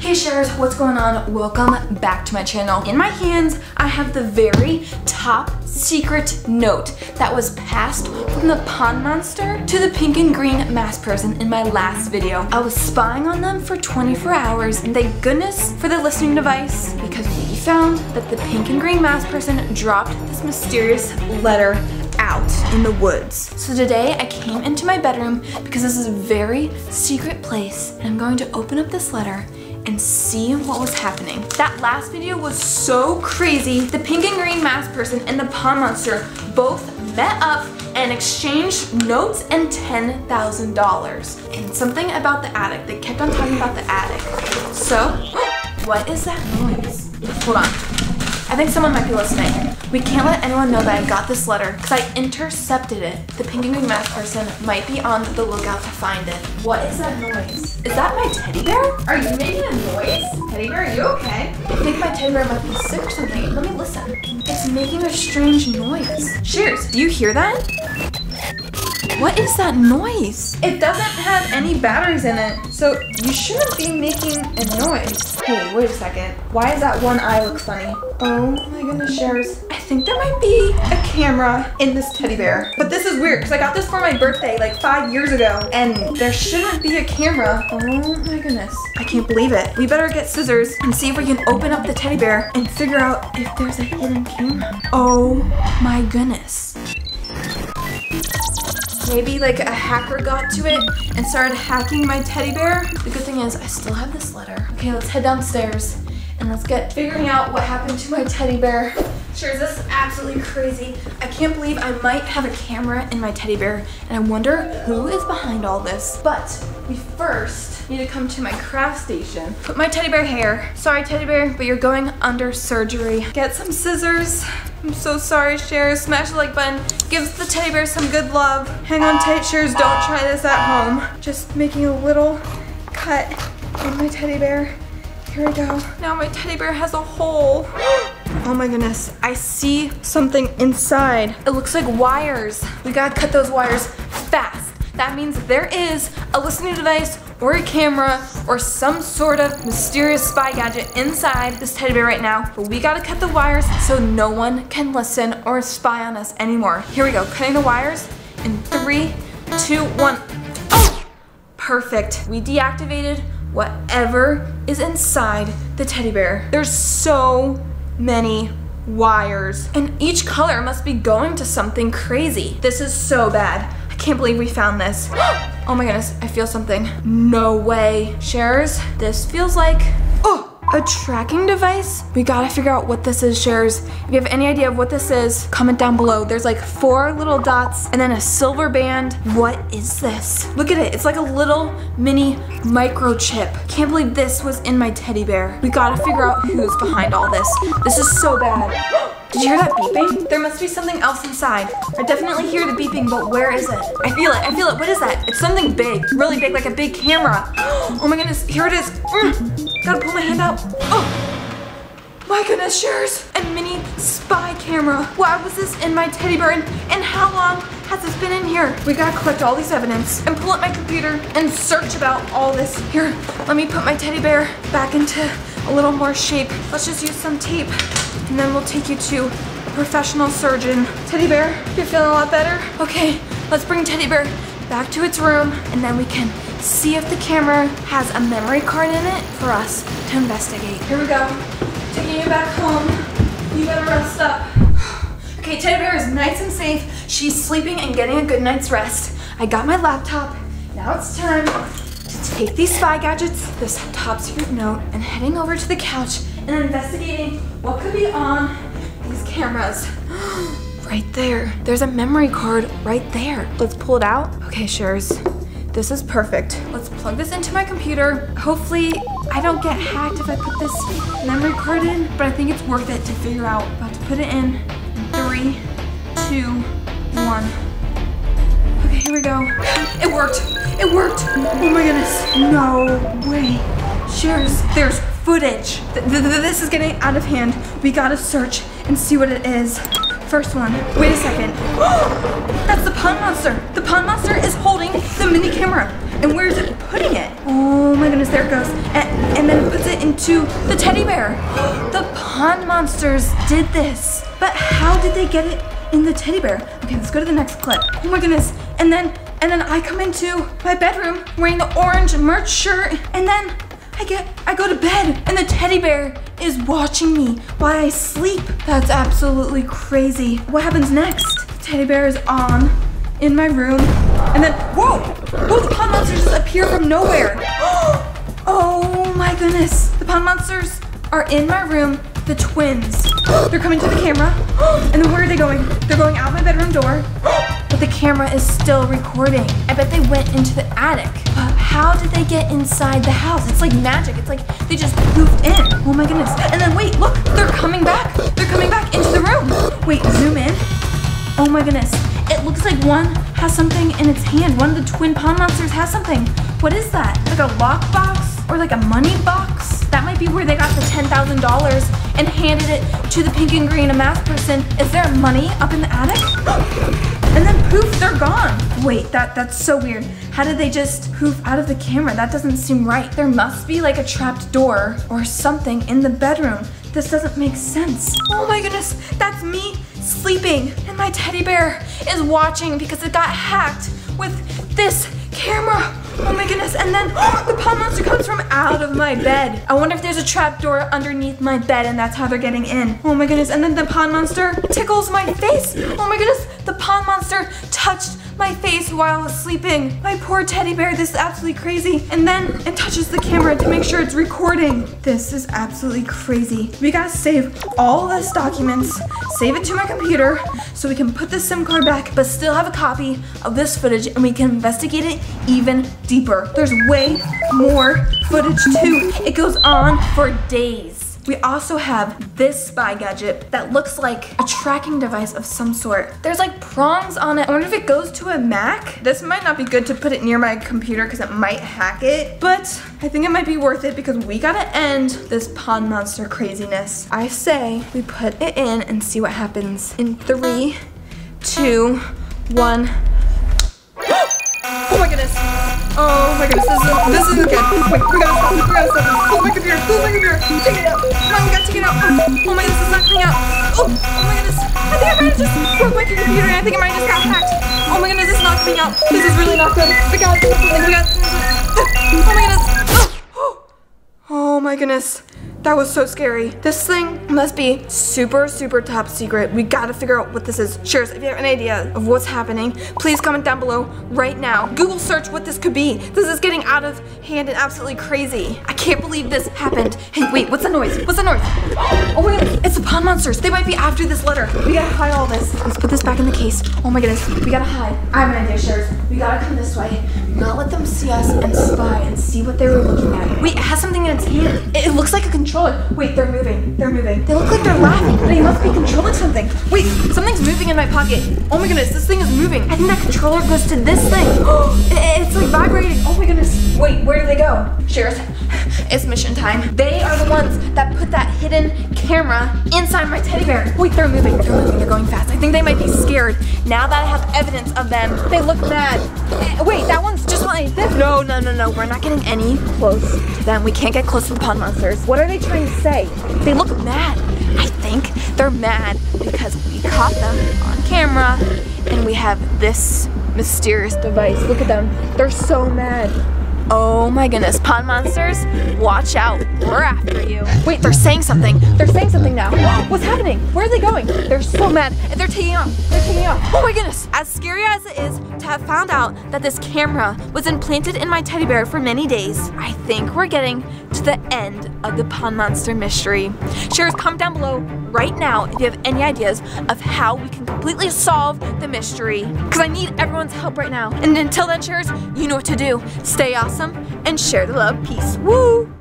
Hey shares, what's going on? Welcome back to my channel. In my hands, I have the very top secret note that was passed from the pond monster to the pink and green mask person in my last video. I was spying on them for 24 hours and thank goodness for the listening device because we found that the pink and green mask person dropped this mysterious letter out in the woods. So today I came into my bedroom because this is a very secret place and I'm going to open up this letter and see what was happening. That last video was so crazy. The pink and green mask person and the pond monster both met up and exchanged notes and $10,000. And something about the attic. They kept on talking about the attic. So, what is that noise? Hold on. I think someone might be listening. We can't let anyone know that I got this letter because I intercepted it. The pink and green mask person might be on the lookout to find it. What is that noise? Is that my teddy bear? Are you making a noise? Teddy bear, are you okay? I think my teddy bear might be sick or something. Let me listen. It's making a strange noise. Shares, do you hear that? What is that noise? It doesn't have any batteries in it, so you shouldn't be making a noise. Hey, wait a second. Why does that one eye look funny? Oh my goodness, shares. I think there might be a camera in this teddy bear. But this is weird, because I got this for my birthday like five years ago, and there shouldn't be a camera. Oh my goodness. I can't believe it. We better get scissors and see if we can open up the teddy bear and figure out if there's a hidden camera. Oh my goodness. Maybe like a hacker got to it and started hacking my teddy bear. The good thing is I still have this letter. Okay, let's head downstairs and let's get figuring out what happened to my teddy bear. Sure, this is absolutely crazy. I can't believe I might have a camera in my teddy bear and I wonder who is behind all this. But we first need to come to my craft station. Put my teddy bear hair. Sorry teddy bear, but you're going under surgery. Get some scissors. I'm so sorry, Shares. Smash the like button. Give the teddy bear some good love. Hang on tight, Shares. Don't try this at home. Just making a little cut in my teddy bear. Here we go. Now my teddy bear has a hole. Oh my goodness, I see something inside. It looks like wires. We gotta cut those wires fast. That means there is a listening device or a camera or some sort of mysterious spy gadget inside this teddy bear right now. But we gotta cut the wires so no one can listen or spy on us anymore. Here we go, cutting the wires in three, two, one. Oh! Perfect. We deactivated whatever is inside the teddy bear. There's so many wires and each color must be going to something crazy. This is so bad. Can't believe we found this. Oh my goodness, I feel something. No way. Shares, this feels like, oh, a tracking device? We gotta figure out what this is, Shares. If you have any idea of what this is, comment down below. There's like four little dots and then a silver band. What is this? Look at it, it's like a little mini microchip. Can't believe this was in my teddy bear. We gotta figure out who's behind all this. This is so bad. Did you hear that beeping? There must be something else inside. I definitely hear the beeping, but where is it? I feel it, I feel it. What is that? It's something big, really big, like a big camera. Oh my goodness, here it is. Mm. Gotta pull my hand out. Oh, my goodness, Shares. A mini spy camera. Why was this in my teddy bear and, and how long has this been in here? We gotta collect all these evidence and pull up my computer and search about all this. Here, let me put my teddy bear back into a little more shape. Let's just use some tape and then we'll take you to a professional surgeon. Teddy bear, you're feeling a lot better? Okay, let's bring Teddy bear back to its room and then we can see if the camera has a memory card in it for us to investigate. Here we go. Taking you back home. You better rest up. Okay, Teddy bear is nice and safe. She's sleeping and getting a good night's rest. I got my laptop. Now it's time to take these spy gadgets, this top secret note, and heading over to the couch and investigating what could be on these cameras. right there. There's a memory card right there. Let's pull it out. Okay, Shares. This is perfect. Let's plug this into my computer. Hopefully, I don't get hacked if I put this memory card in, but I think it's worth it to figure out. About to put it in. in three, two, one. Okay, here we go. It worked. It worked. Oh my goodness. No way. There's footage. Th th this is getting out of hand. We gotta search and see what it is. First one. Wait a second. That's the pond monster. The pond monster is holding the mini camera. And where is it putting it? Oh my goodness, there it goes. And, and then it puts it into the teddy bear. The pond monsters did this. But how did they get it in the teddy bear? Okay, let's go to the next clip. Oh my goodness. And then, and then I come into my bedroom wearing the orange merch shirt. And then I get, I go to bed and the teddy bear is watching me while I sleep. That's absolutely crazy. What happens next? The teddy bear is on in my room and then, whoa, whoa, the pond monsters just appear from nowhere. Oh my goodness. The pond monsters are in my room, the twins. They're coming to the camera. And then where are they going? They're going out my bedroom door. But the camera is still recording. I bet they went into the attic. But how did they get inside the house? It's like magic. It's like they just moved in. Oh my goodness. And then wait, look, they're coming back. They're coming back into the room. Wait, zoom in. Oh my goodness. It looks like one has something in its hand. One of the twin pond monsters has something. What is that? Like a lockbox or like a money box? That might be where they got the $10,000 and handed it to the pink and green, a math person. Is there money up in the attic? And then poof, they're gone. Wait, that that's so weird. How did they just poof out of the camera? That doesn't seem right. There must be like a trapped door or something in the bedroom. This doesn't make sense. Oh my goodness, that's me sleeping and my teddy bear is watching because it got hacked with this camera. Oh my goodness, and then oh, the pond monster comes from out of my bed. I wonder if there's a trap door underneath my bed and that's how they're getting in. Oh my goodness, and then the pond monster tickles my face. Oh my goodness, the pond monster touched my face while I was sleeping. My poor teddy bear, this is absolutely crazy. And then it touches the camera to make sure it's recording. This is absolutely crazy. We gotta save all this documents, save it to my computer so we can put the SIM card back, but still have a copy of this footage and we can investigate it even deeper. There's way more footage too. It goes on for days. We also have this spy gadget that looks like a tracking device of some sort. There's like prongs on it. I wonder if it goes to a Mac. This might not be good to put it near my computer because it might hack it, but I think it might be worth it because we gotta end this pond monster craziness. I say we put it in and see what happens in three, two, one. Oh my goodness. Oh this, is, this isn't good. Wait, we gotta stop this, we gotta stop this. Pull my computer, pull my computer. Take it out. Come on, we gotta take it out. Oh, oh my goodness, it's not coming out. Oh, oh my goodness. I think I might have just broke my computer and I think it might have just got hacked. Oh my goodness, it's not coming out. This is really not good. We gotta we gotta... Oh my goodness. Oh, oh my goodness. That was so scary. This thing must be super, super top secret. We gotta figure out what this is. Shares, if you have an idea of what's happening, please comment down below right now. Google search what this could be. This is getting out of hand and absolutely crazy. I can't believe this happened. Hey, wait, what's the noise? What's the noise? Oh my goodness, it's the pond monsters. They might be after this letter. We gotta hide all this. Let's put this back in the case. Oh my goodness, we gotta hide. I have an idea, Shares. We gotta come this way. Not let them see us and spy and see what they were looking at. Wait, it has something in its hand. It, it looks like a controller. Wait, they're moving. They're moving. They look like they're laughing. They must be controlling something. Wait, something's moving in my pocket. Oh my goodness, this thing is moving. I think that controller goes to this thing. It- it's like vibrating. Oh my goodness. Wait, where do they go? Shares, it's mission time. They are the ones that put that hidden camera inside my teddy bear. Wait, they're moving. They're moving. They're going fast. I think they might be scared. Now that I have evidence of them, they look mad. Eh, Wait, that one's just like this. No, no, no, no. We're not getting any close to them. We can't get close to the pond monsters. What are they trying to say? They look mad. I think they're mad because we caught them on camera and we have this mysterious device. Look at them. They're so mad. Oh my goodness, pond monsters, watch out. We're after you. Wait, they're saying something. They're saying something now. What's happening? Where are they going? They're so mad and they're taking off. They're taking off. Oh my goodness. As scary as it is to have found out that this camera was implanted in my teddy bear for many days, I think we're getting to the end of the pond monster mystery. Shares, comment down below right now if you have any ideas of how we can completely solve the mystery. Because I need everyone's help right now. And until then, shares, you know what to do. Stay awesome and share the love. Peace. Woo!